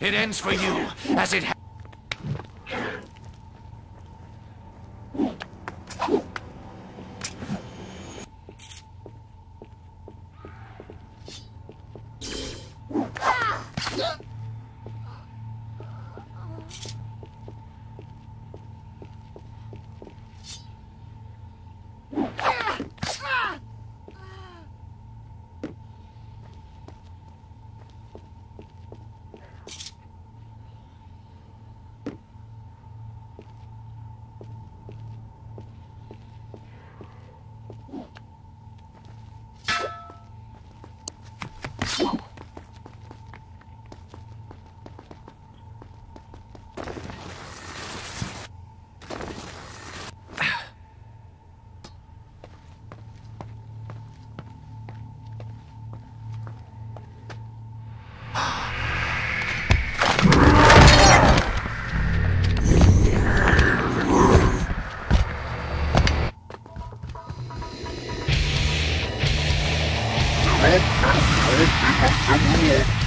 It ends for you, as it has. I'll, I'll, I'll, I'll, I'll, I'll, I'll, I'll,